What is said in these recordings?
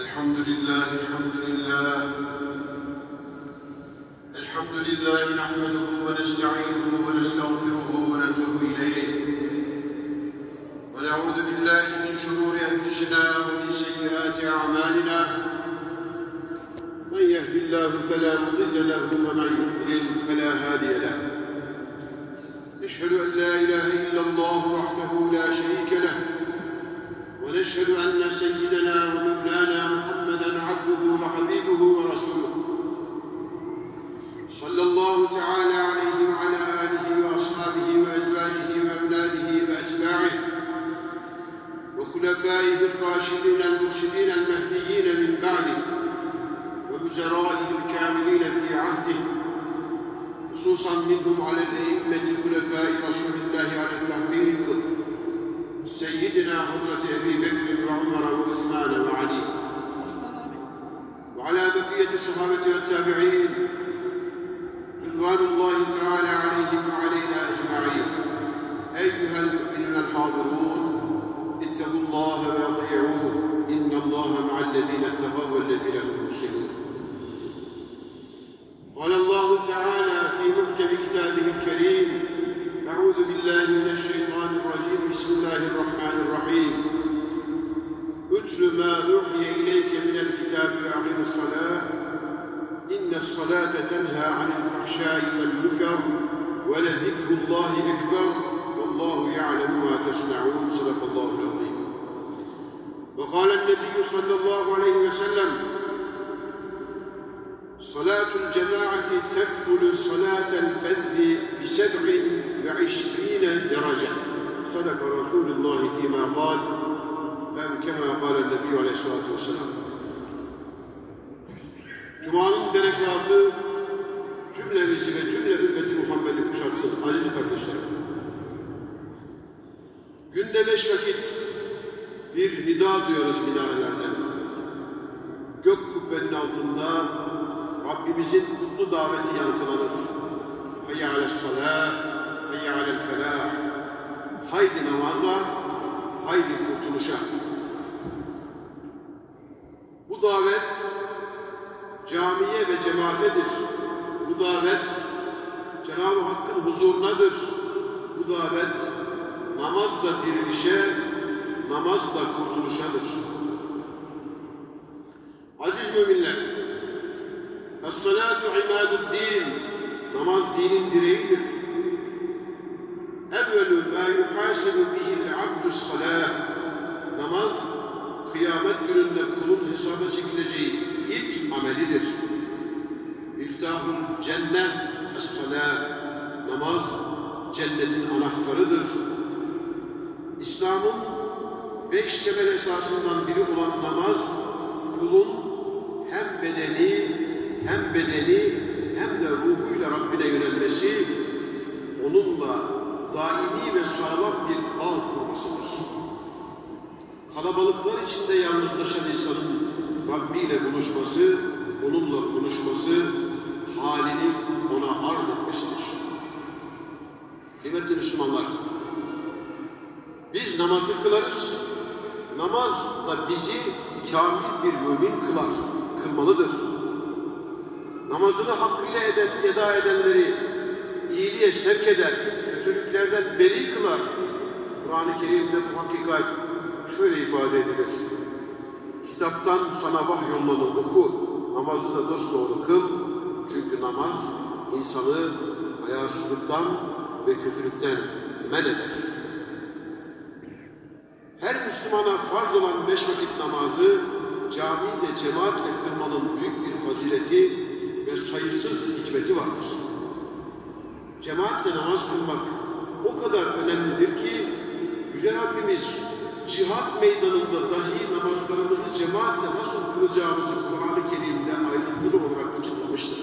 الحمد لله الحمد لله. الحمد لله نحمده ونستعينه ونستغفره ونتوب إليه. ونعوذ بالله من شرور أنفسنا ومن سيئات أعمالنا. من يهد الله فلا مضل له ومن يضلل فلا هادي له. نشهد أن لا إله إلا الله وحده لا شريك له. ونشهد أن سيدنا عبده ورسوله. صلى الله تعالى عليه وعلى آله وأصحابه وأزواجه وأولاده وأتباعه وخلفائه الراشدين المرشدين المهديين من بعده ووزرائه الكاملين في عهده خصوصا منهم على الأئمة خلفاء رسول الله على التحقيق سيدنا حضرة أبي بكر وعمر وعثمان وعلي. الصحابة والتابعين رضوان الله تعالى الصلاة تنهى عن الفحشاء والمنكر ولذكر الله أكبر والله يعلم ما تصنعون. صدق الله العظيم. وقال النبي صلى الله عليه وسلم صلاة الجماعة تفضل صلاة الفذ بسبع وعشرين درجة. صدق رسول الله فيما قال. أو كما قال النبي عليه الصلاة والسلام. Günde beş vakit bir nida duyuyoruz minarelerden. Gök kubbenin altında Rabbimizin kutlu daveti yankılanır. Hayya ales salah, hayya alel felah. Haydi namaza, haydi kurtuluşa. Bu davet camiye ve cemaatedir. Bu davet Cenab-ı Hakk'ın huzurunadır. Bu davet namazla dirilişe, namazla kurtuluşadır. Aziz müminler, Es-salatu imadu'd-din. Namaz dinin direğidir. Evvelü ma yuhasibu bihil abdus-salah. Namaz kıyamet gününde kulun hesaba çekileceği ilk amelidir. Miftahul cennet es-salah. Namaz cennetin anahtarıdır. İslam'ın beş temel esasından biri olan namaz kulun hem bedeni hem bedeni hem de ruhuyla Rabbine yönelmesi, onunla daimi ve sağlam bir bağ kurmasıdır. Kalabalıklar içinde yalnızlaşan insanın Rabbi ile buluşması, onunla konuşması, halini ona arz etmesidir. Kıymetli Müslümanlar, biz namazı kılarız. Namaz da bizi kamil bir mümin kılar, kılmalıdır namazını hakkıyla eden, eda edenleri iyiliğe sevk eder, kötülüklerden beri kılar. Kur'an-ı Kerim'de bu hakikat şöyle ifade edilir. Kitaptan sana vahyolmanı oku, namazı da dosdoğru kıl. Çünkü namaz insanı hayasızlıktan ve kötülükten men eder. Müslümana farz olan beş vakit namazı camide cemaatle kılmanın büyük bir fazileti ve sayısız hikmeti vardır. Cemaatle namaz kılmak o kadar önemlidir ki Yüce Rabbimiz cihat meydanında dahi namazlarımızı cemaatle nasıl kılacağımızı Kur'an-ı Kerim'de ayrıntılı olarak açıklamıştır.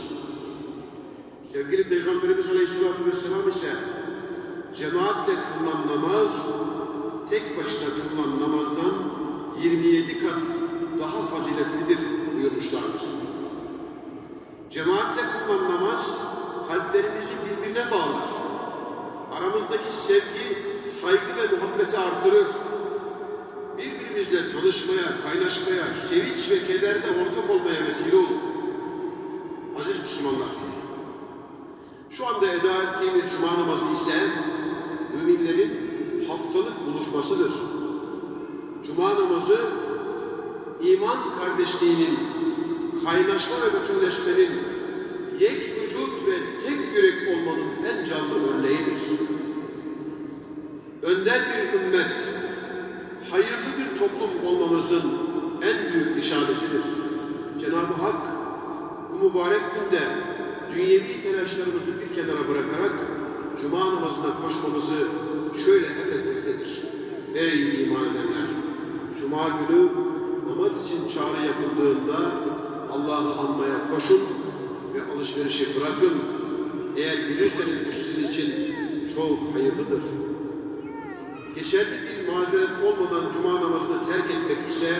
Sevgili Peygamberimiz Aleyhisselatü Vesselam ise cemaatle kılınan namaz tek başına kılınan namazdan 27 kat daha faziletlidir buyurmuşlardır. Cemaatle kılınan namaz kalplerimizi birbirine bağlar. Aramızdaki sevgi, saygı ve muhabbeti artırır. Birbirimizle tanışmaya, kaynaşmaya, sevinç ve kederde ortak olmaya vesile olur. Aziz Müslümanlar, şu anda eda ettiğimiz cuma namazı ise müminlerin buluşmasıdır. Cuma namazı iman kardeşliğinin, kaynaşma ve bütünleşmenin yek vücut ve tek yürek olmanın en canlı örneğidir. Önder bir ümmet, hayırlı bir toplum olmamızın en büyük nişanesidir. Cenab-ı Hak bu mübarek günde dünyevi telaşlarımızı bir kenara bırakarak Cuma namazına koşmamızı şöyle emretmektedir. Ey iman edenler! Cuma günü namaz için çağrı yapıldığında Allah'ı anmaya koşun ve alışverişi bırakın. Eğer bilirseniz bu sizin için çok hayırlıdır. Geçerli bir mazeret olmadan cuma namazını terk etmek ise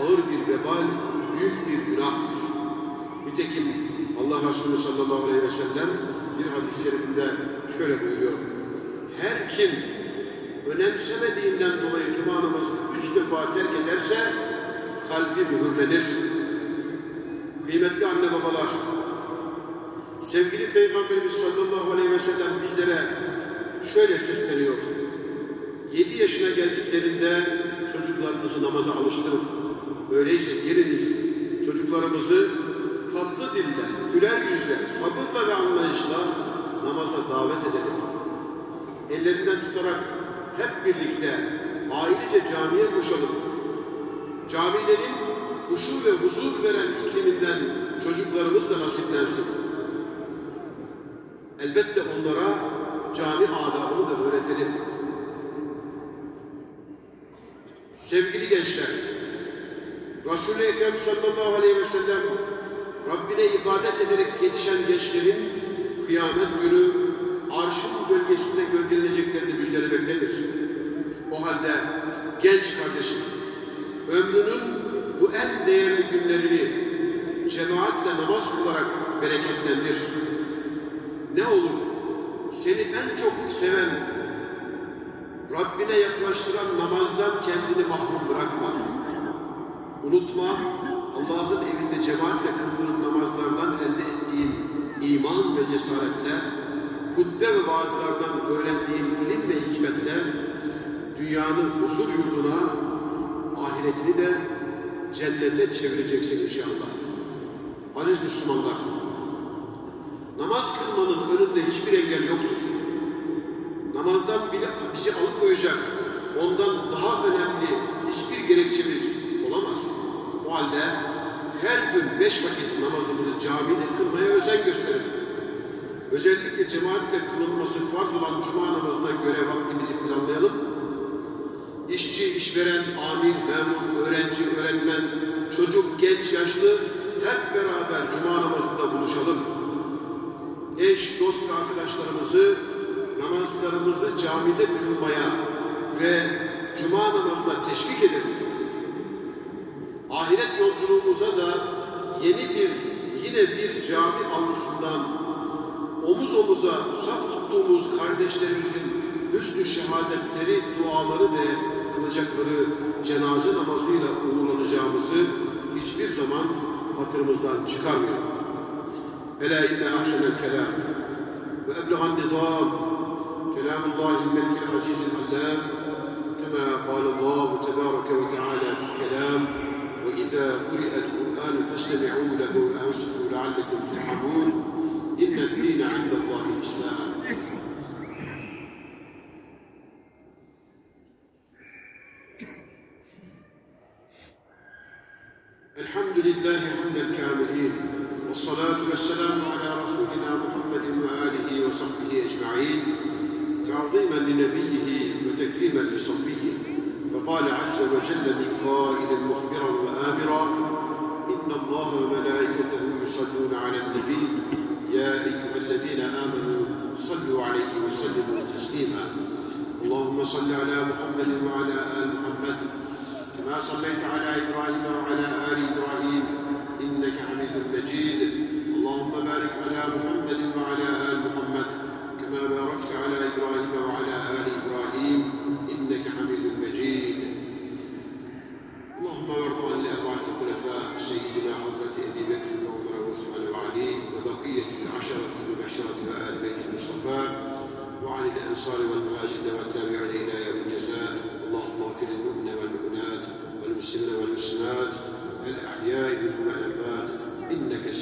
ağır bir vebal, büyük bir günahtır. Nitekim Allah Resulü sallallahu aleyhi ve sellem bir hadis-i şerifinde şöyle buyuruyor. Her kim önemsemediğinden dolayı cuma namazını üç defa terk ederse kalbi mühürlenir. Kıymetli anne babalar, sevgili Peygamberimiz sallallahu aleyhi ve sellem bizlere şöyle sesleniyor. Yedi yaşına geldiklerinde çocuklarınızı namaza alıştırın. Öyleyse geliniz çocuklarımızı tatlı dille, güler yüzle, sabırla ve anlayışla namaza davet edelim. Ellerinden tutarak hep birlikte ailece camiye koşalım. Camilerin huşu ve huzur veren ikliminden çocuklarımız da nasiplensin. Elbette onlara cami adabını da öğretelim. Sevgili gençler, Resul-i Ekrem sallallahu aleyhi ve sellem Rabbine ibadet ederek yetişen gençlerin kıyamet günü Halde genç kardeşim, ömrünün bu en değerli günlerini cemaatle namaz kılarak bereketlendir. Ne olur seni en çok seven, Rabbine yaklaştıran namazdan kendini mahrum bırakma. Unutma, Allah'ın evinde cemaatle kıldığın namazlardan elde ettiğin iman ve cesaretle, hutbe ve vaazlardan öğrendiğin ilim ve hikmetle, dünyanın huzur yurduna, ahiretini de cennete çevireceksin inşallah. Aziz Müslümanlar, namaz kılmanın önünde hiçbir engel yoktur. Namazdan bile bizi alıkoyacak, ondan daha önemli hiçbir gerekçemiz olamaz. O halde her gün beş vakit namazımızı camide kılmaya özen gösterelim. Özellikle cemaatle kılınması farz olan cuma namazına göre vaktimizi planlayalım. İşçi, işveren, amir, memur, öğrenci, öğretmen, çocuk, genç, yaşlı hep beraber cuma namazında buluşalım. Eş, dost ve arkadaşlarımızı namazlarımızı camide kılmaya ve cuma namazına teşvik edelim. Ahiret yolculuğumuza da yeni bir, yine bir cami avlusundan omuz omuza saf tuttuğumuz kardeşlerimizin hüsnü şehadetleri, duaları ve kılacakları cenaze namazıyla uğurlanacağımızı hiçbir zaman hatırımızdan çıkarmıyor. Ela inne ahsenel kelam. Ve eblegan nizam. Kelamullahi melkil azizil allam. Kema kâlallahu tebâreke ve الحمد لله حمد الكاملين والصلاة والسلام على رسولنا محمد وآله وصحبه أجمعين تعظيما لنبيه وتكريما لصفيه فقال عز وجل من قائل مخبرا وآمرا إن الله وملائكته يصلون على النبي يا أيها الذين آمنوا صلوا عليه وسلموا تسليما. اللهم صل على محمد وعلى آل محمد. كما صليت على إبراهيم وعلى آل إبراهيم إنك حميد مجيد. اللهم بارك على محمد وعلى آل محمد كما باركت على إبراهيم وعلى آل إبراهيم إنك حميد مجيد. اللهم وارض عن لأرواح الخلفاء سيدنا حضرة أبي بكر وعمر وعثمان وعلي وبقية العشرة المبشرة وآل بيت المصطفى وعن الأنصار والمهاجرين والتابعين إلى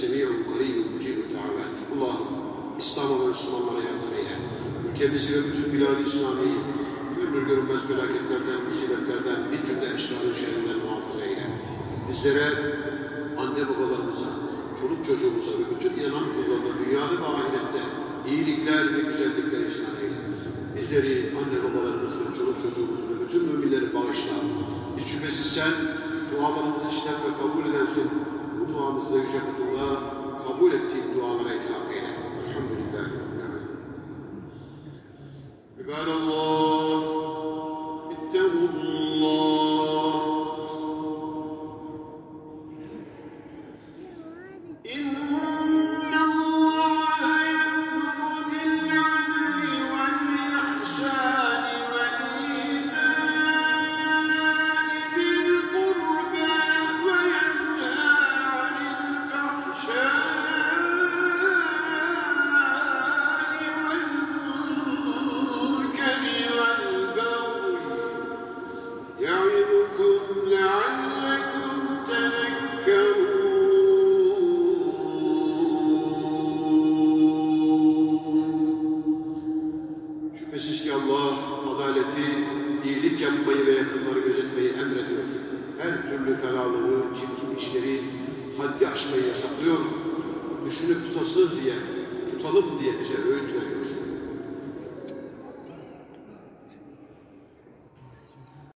semiyon karibun mucibu davet. Allah'ım İslam'a ve Müslümanlara yardım eyle. Ülkemizi ve bütün bilad-i İslami'yi görünür görünmez felaketlerden, musibetlerden, bir cümle eşranın şerrinden muhafaza eyle. Bizlere, anne babalarımıza, çoluk çocuğumuza ve bütün inanan kullarına dünyada ve ahirette iyilikler ve güzellikler ihsan eyle. Bizleri, anne babalarımızı, çoluk çocuğumuzu ve bütün müminleri bağışla. Hiç şüphesiz sen dualarımızı işten ve kabul edersin. Duamızı yüce katında kabul ettiğin dualara ilhak haddi aşmayı. Düşünüp tutasız diye, tutalım diye bize öğüt veriyor.